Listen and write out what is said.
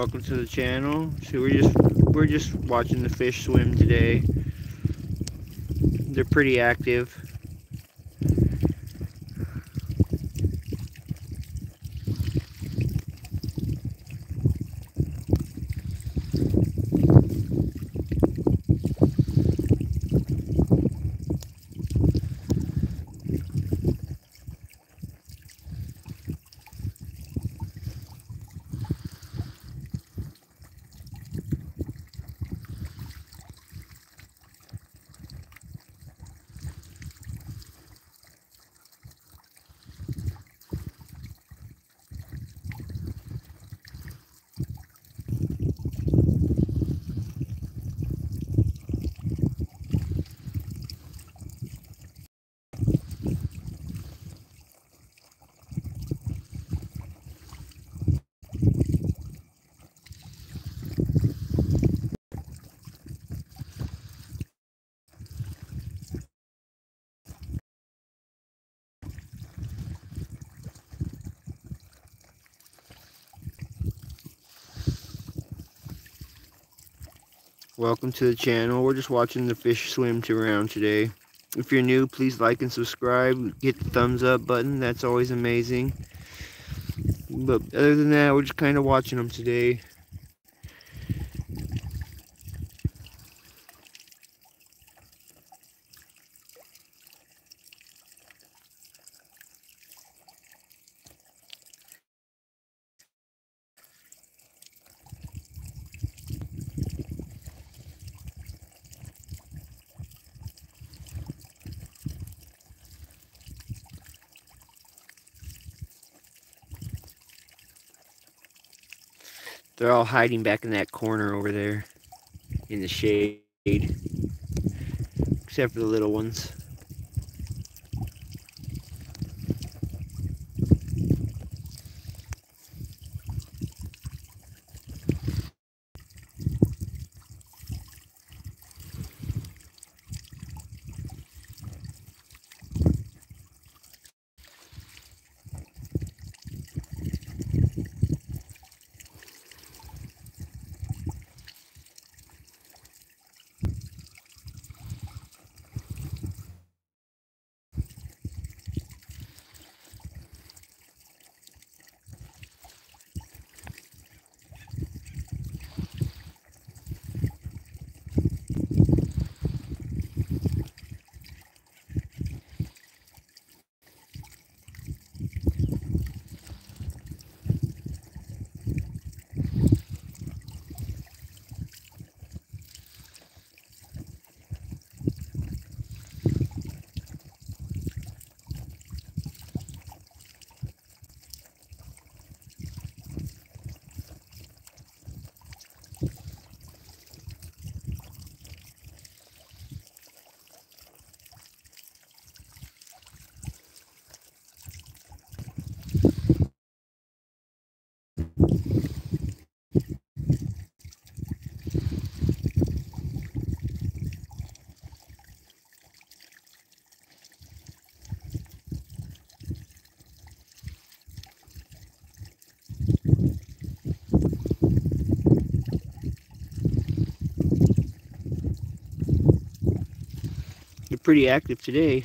welcome to the channel. So we're just we're just watching the fish swim today. They're pretty active. Welcome to the channel. We're just watching the fish swim to around today. If you're new, please like and subscribe. Hit the thumbs up button. That's always amazing. But other than that, we're just kind of watching them today. They're all hiding back in that corner over there in the shade. Except for the little ones. Pretty active today.